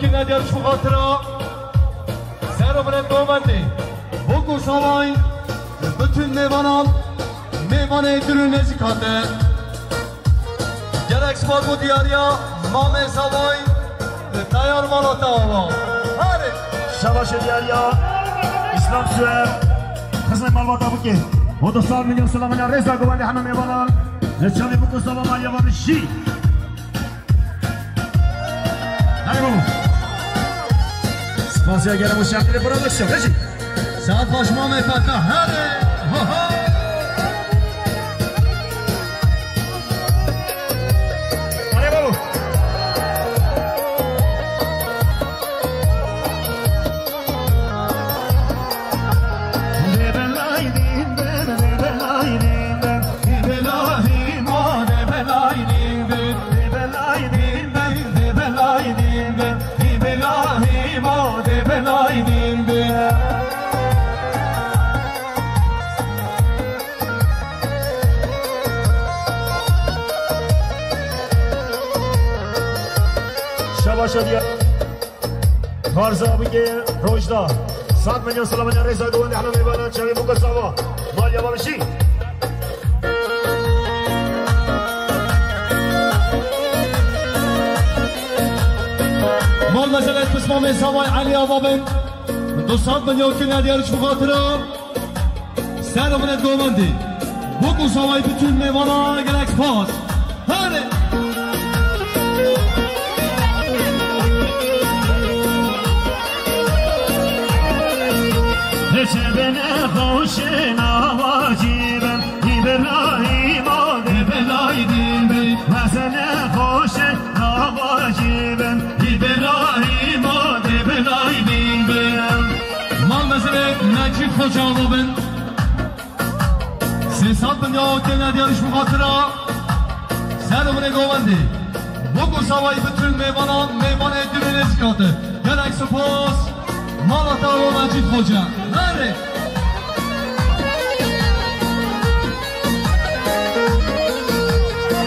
انسان بنیا که ندیار شو خاطرا سر و برد دومندی بگوش آبایی bütün میوانان میوان درو نزیکاته gerek spor bu diyarya mame savay tayar malata ava hadi Şavaş Ediyarya, İslam Süer, Kızım Malvata Buki. O da sağ milyon selamına Reza Güvenli Hanım Evan'a. Reçami bu kız sabah Malya var Konsergere mushakli produksiyon. Saat bosh momay fatno. Hadi! سرمگی روجدا صد میلیون سلام علیه رضا دوند احنا می‌برن شبیه مکسوا مال یوامشی مال مزلت بسم الله سامای علی آبابن دو صد میلیون کنید یارش مخاطره سر من دومندی بگو سامای بیتون میوانا گرکس پاس ben Sesat ben ya ki ندیارش بخاطر سر من دومندی بگو سوای bütün میوانا میوان دل نزکاته گلک سپاس مالا و نجیب خوجا هره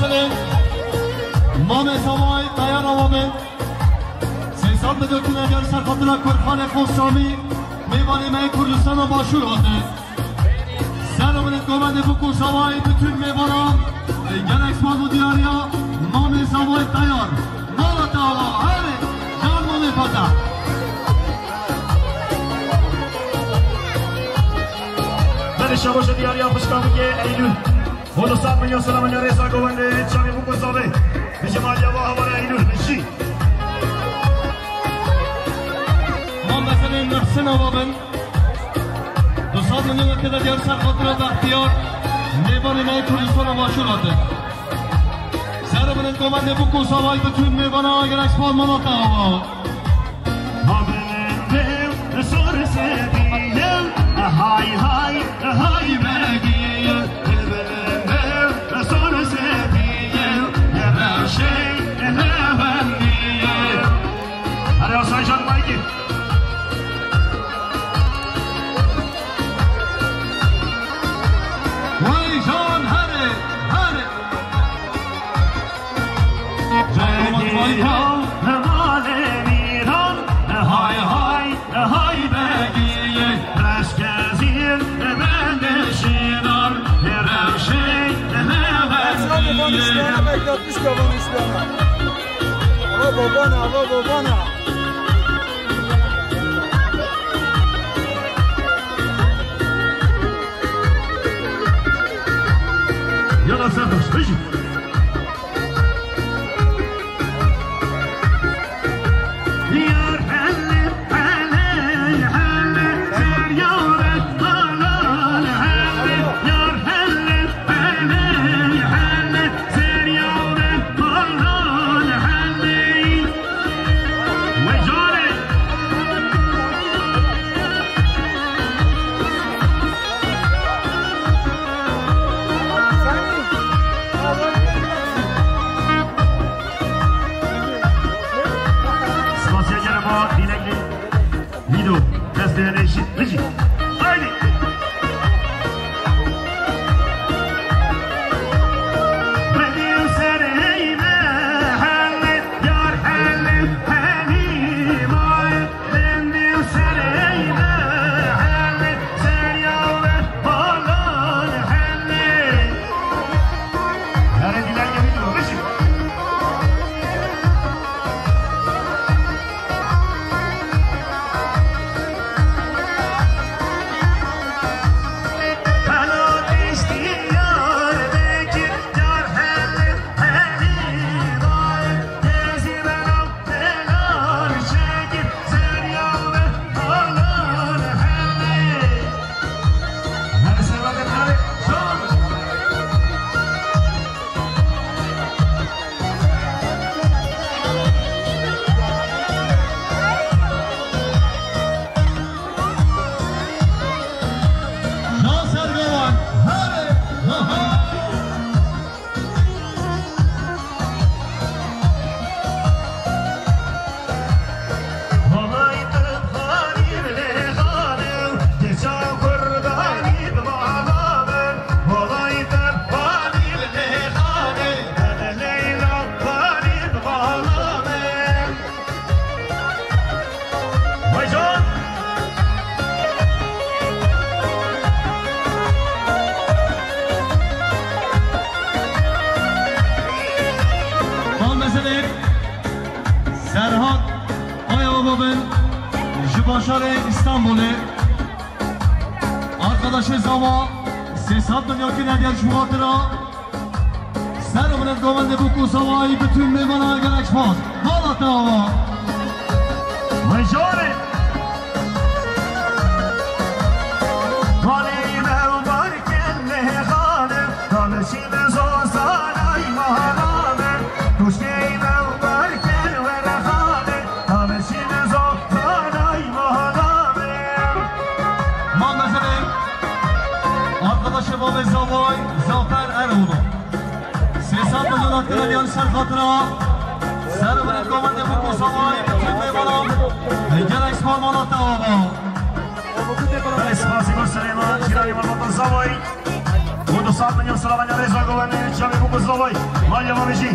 شده مام سامای تیار آوامه سیسان به دکتون اگر سرخاطر کرخان خوصامی میبانی بله، من کردستان و باشور آده سلامونت گمده بکن سامای بتون میبارم گل اکسمان و دیاریا مام سامای تیار. نالا تعالی هره جان مام فتح شما شدی آریا خوشگاه میگه Bonusan Minyosuna Minyaresa Govende Çami Bukusabe Bijimal Yava Havara İnur Nişi Muhammed'in Mühsin Avabın Dostat Minyona kadar yarısak hatıra da ihtiyar Nevan İmayi Kurdistan Avaşur adı Sarıbının Govende Bukusabay bütün Nevan'a gerek spalmamak hava Haberim Sorse Hay hay hay Bergiye Hare Hare Jai Jai isteyene bekletmiş baban isteyene. Ava babana, ava babana. İstanbul'u. Arkadaşız ama Sesat Dünyaki Nediyat şu hatıra? Serbunet Govende bu kusavayı bütün meyvana gerek var Malatya hava Ve Jasar Fatına Servet komende bu Kosova'yı Kutlu'yu bulup Gelek spor Monat'a oğlu Спасибо Срема, играем Монатазовой. Буду сам на нем Слава Нареза Гуленевича и Букозовой. Малья Мамежи.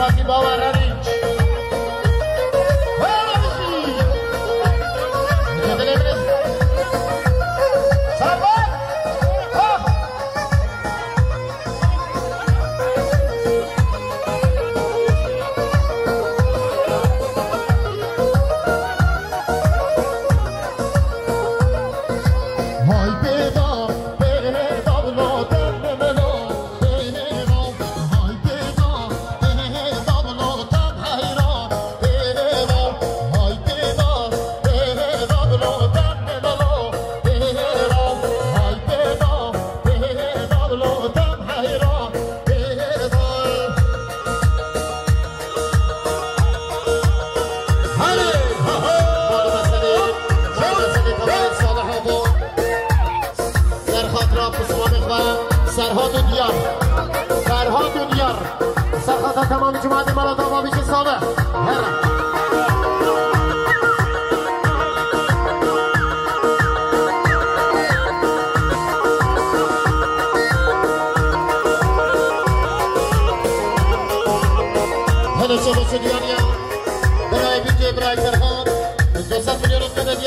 Rock Ball Arena. Né? tanışa bu stüdyon ya. Burayı bitti Ibrahim Erhan. Dostlar biliyoruz ki de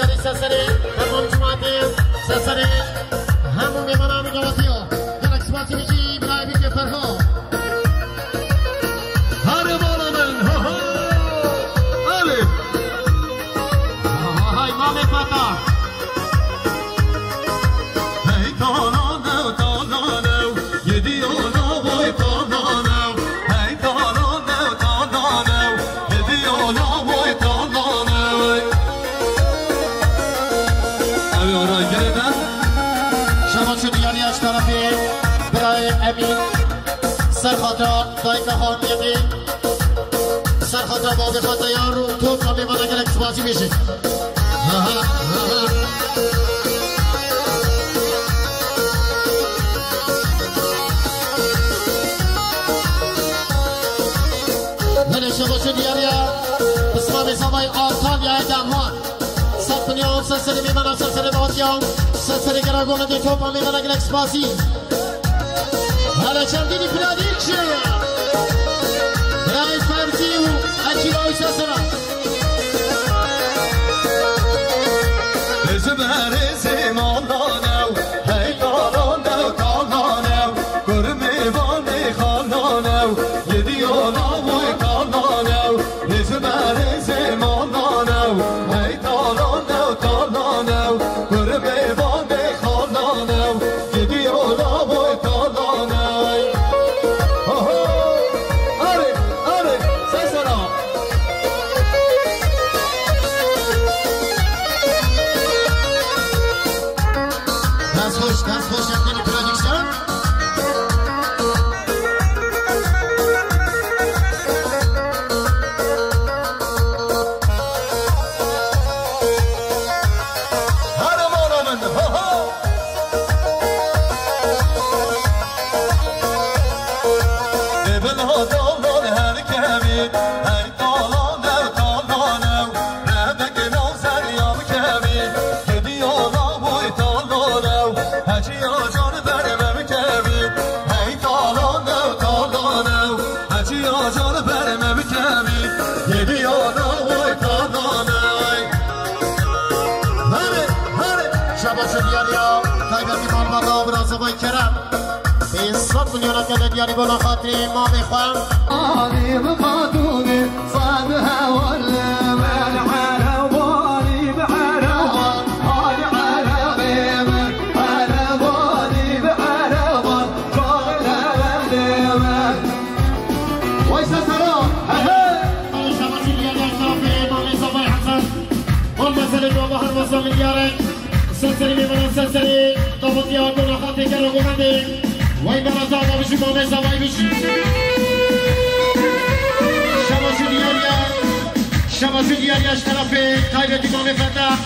ayağın ruhu tabi bana gerek sıvacı bir şey. نشه باشه دیار یا بسما به سمای آسان یا دمان سخت نیام سسره میمنم سسره باتیام سسره گرگونه دی توپا میمنم گرگ سپاسی هر چندی دی پلادی چه Moisés Kaz hoş, kaz hoş, yakmanı kronik şarkı خاطري بلا خاطري ما بخوان أني بقاتوني صادها ولا من حالها وبالي بحالها أنا على بيمن أنا بالي بحالها شاغلها غليمن ويسا سلام هلا شمس اليد الصافي مغي صبي حسن والمسلك وبحر وصل يارك سلسلي من سلسلي طفت يا كل خاطري كرغو عندي ما این برازه آقابشی مامه زوایی بشی شباشو دیاریا شباشو دیاریاش طرف تایبتی مامه فتح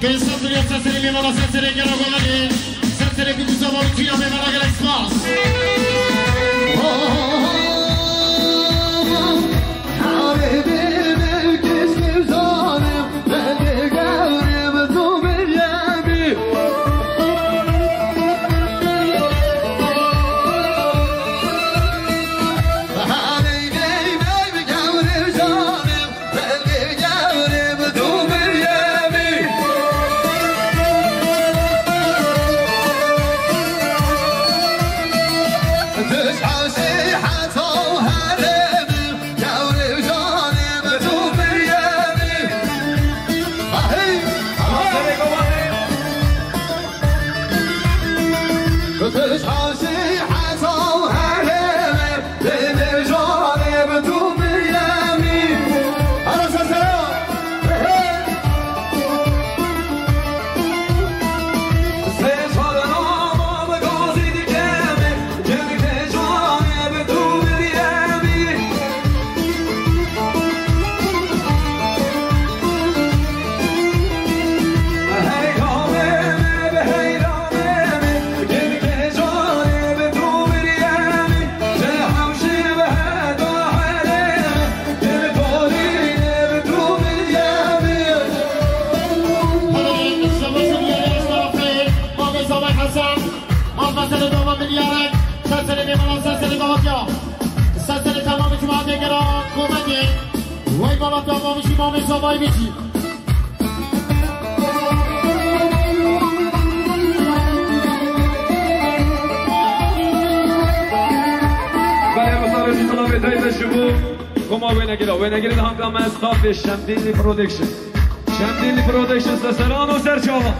به انسان دنیا سرسری میمارا سرسری گراغولانی سرسری کدوسا بارو به میمارا گرکس باز تا میشی ما میسا میشی شبو کما وینگیرا وینگیرا هنگام از خاف شمدیلی پرودکشن شمدیلی پرودکشن سسران و سرچاوا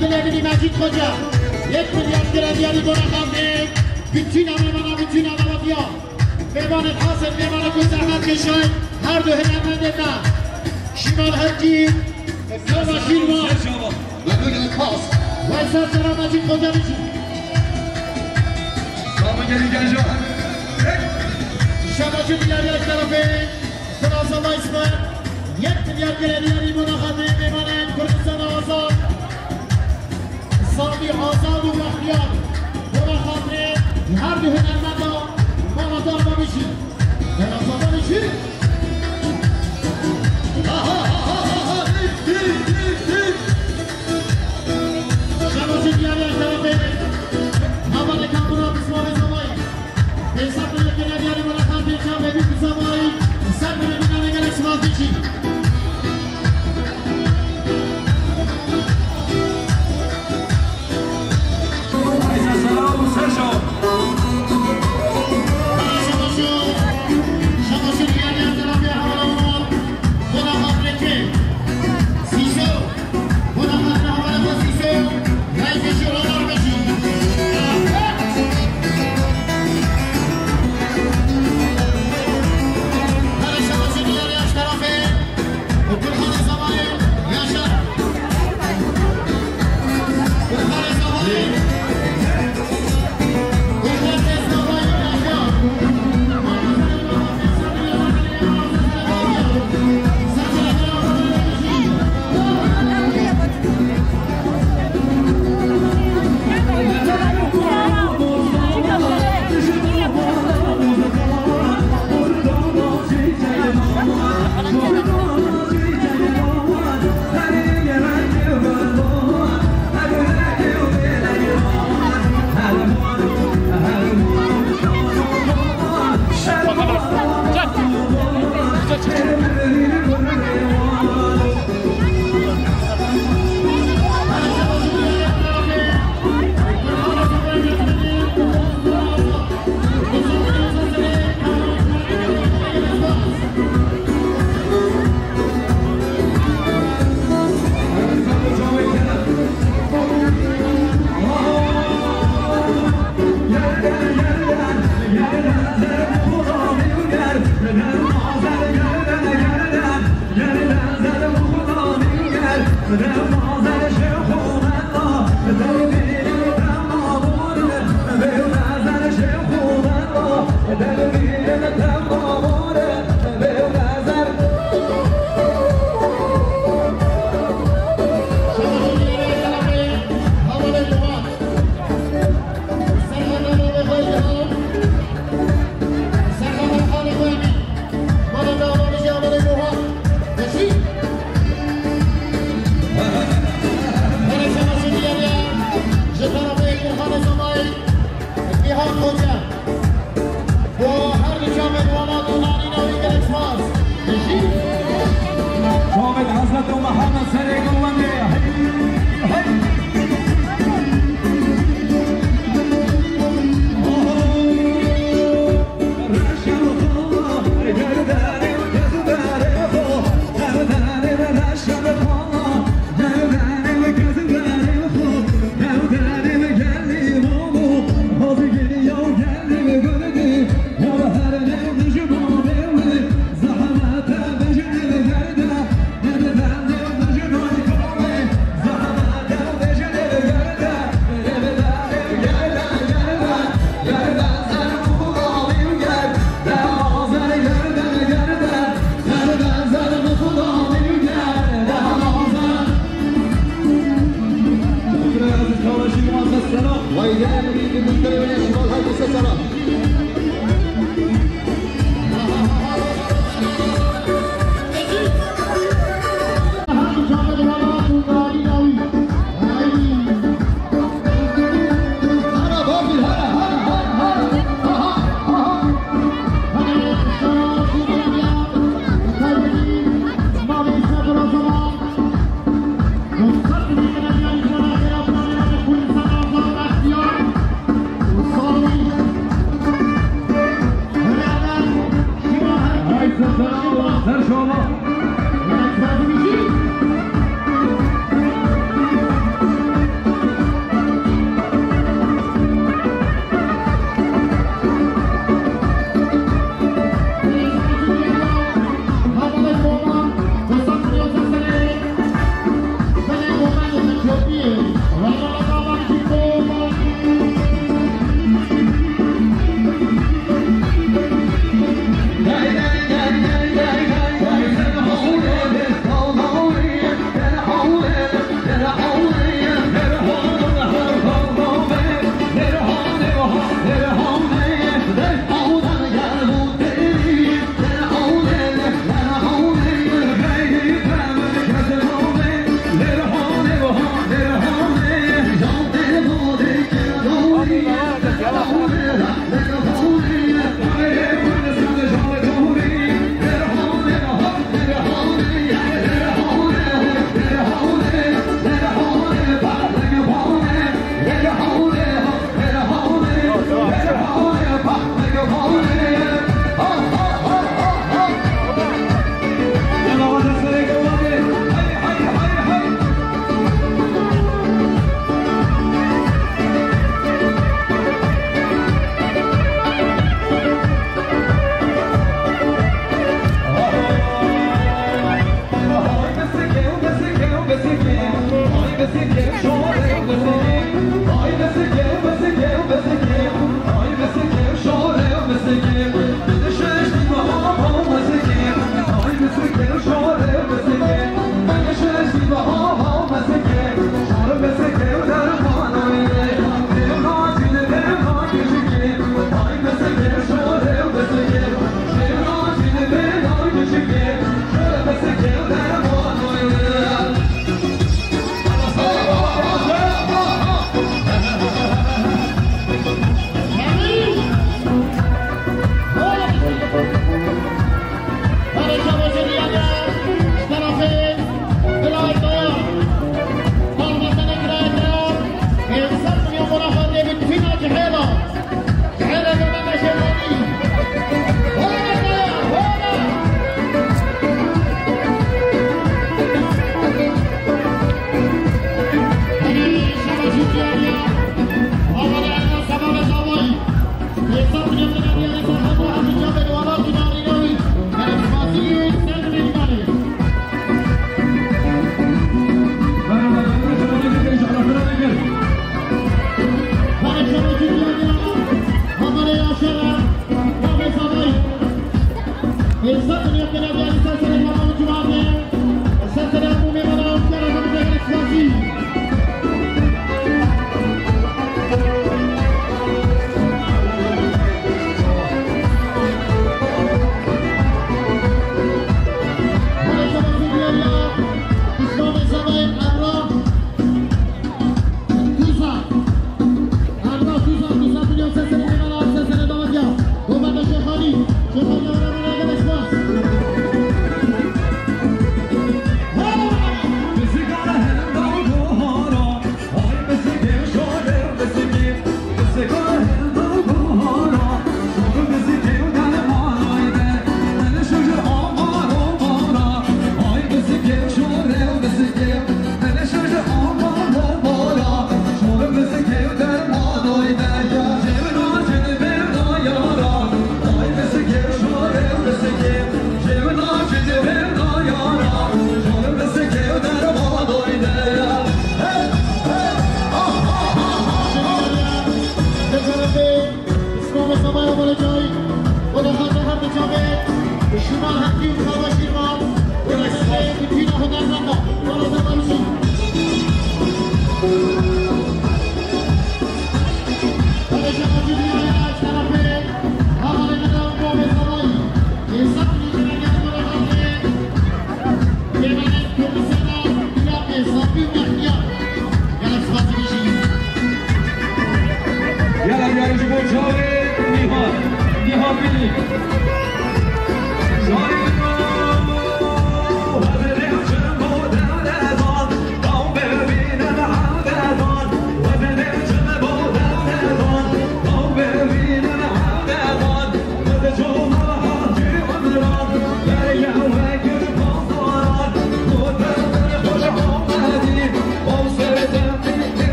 Abdülgül Emini Mecit Hoca. Yek milyar greviyeri bana kaldı. Bütün amemana, bütün alamatya. Mevanet Hasan, mevanet Güzahmet Keşay. Her dö hünermendine. Şimal. Kava Şirvan. Ve bugün kas. Veysel Selam Mecit Hoca için. Tamam gelin genco. Şabacı diğer yaş tarafı. Fransa'da İsmail. Yek milyar greviyeri bana kaldı. Mevanet Kürdistan'a Azam. Sami Azad و Bahtiyar Buna خاطر هر دو هنرمندا ما مدار بشی به نظام بشی شباشی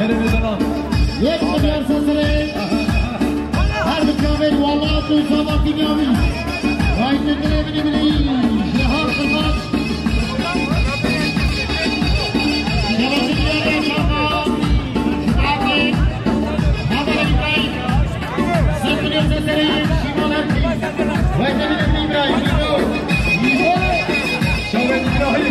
Yerimizden al. Yetmiyor sesini. Her bir kamil vallahi duysa bak dünyavi. Raydın evini bileyim. Şehar kızlar. Şahmet İbrahim.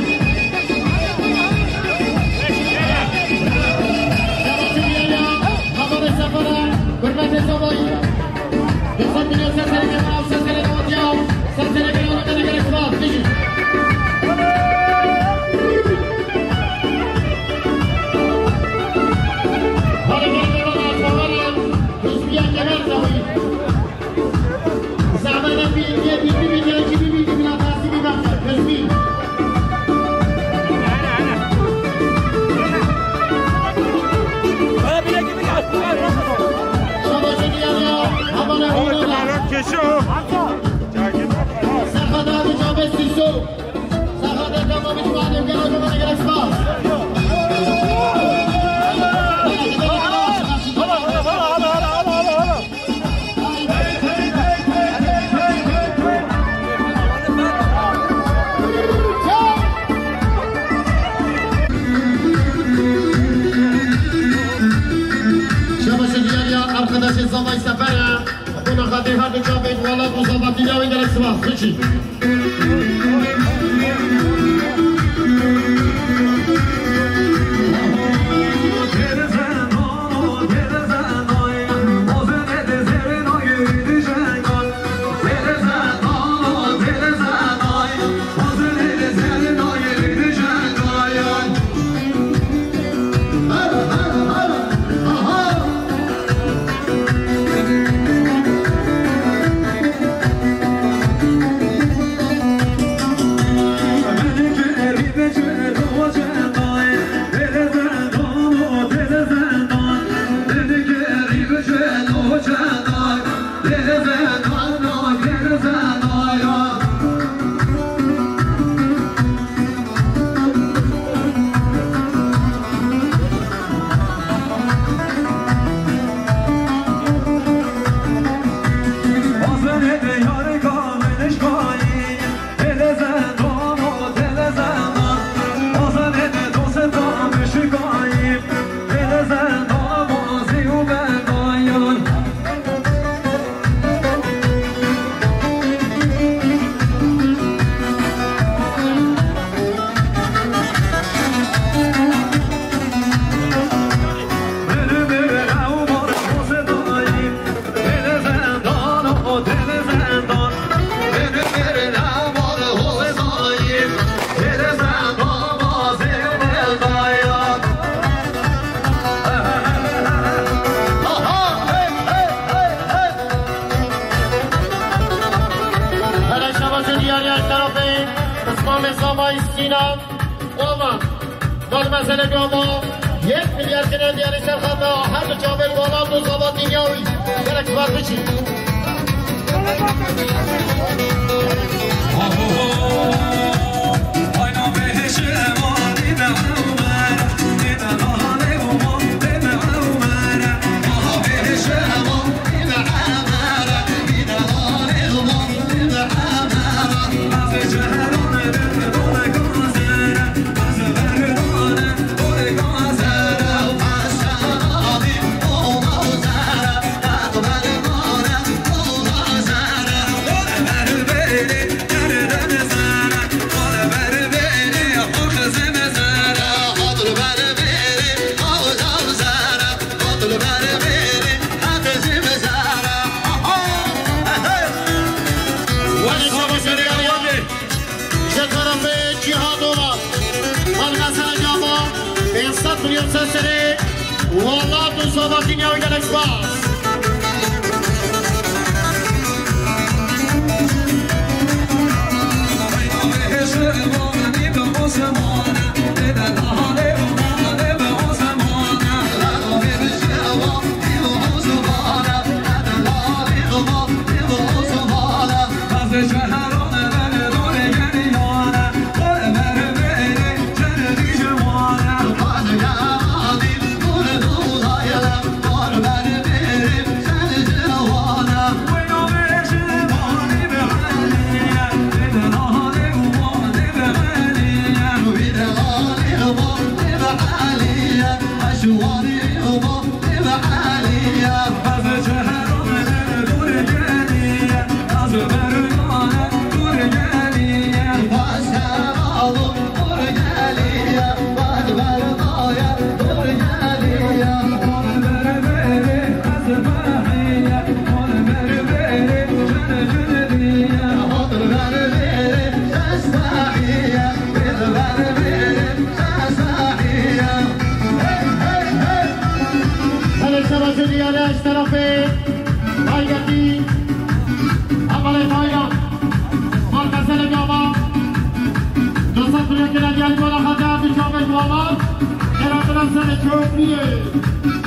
que no Sissoko. Safadão de 朝9時 Vale Campinas.